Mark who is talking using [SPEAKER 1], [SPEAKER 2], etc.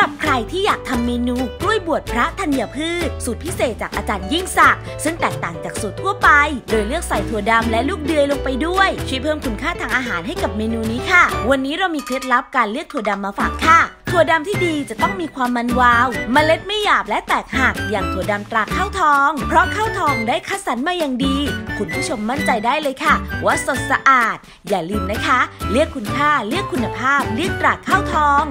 [SPEAKER 1] หรับใครที่อยากทำเมนูกล้วยบวชพระธัญพืช สูตรพิเศษจากอาจารย์ยิ่งศักดิ์ซึ่งแตกต่างจากสูตรทั่วไป โดยเลือกใส่ถั่วดำและลูกเดือยลงไปด้วย ช่วยเพิ่มคุณค่าทางอาหารให้กับเมนูนี้ค่ะ วันนี้เรามีเคล็ดลับการเลือกถั่วดำมาฝากค่ะถั่วดำที่ดีจะต้องมีความมันวาว เมล็ดไม่หยาบและแตกหัก อย่างถั่วดำตราข้าวทอง เพราะข้าวทองได้คัดสรรมาอย่างดี คุณผู้ชมมั่นใจได้เลยค่ะ ว่าสดสะอาด อย่าลืมนะคะ เลือกคุณค่า เลือกคุณภาพ เลือกตราข้าวทอง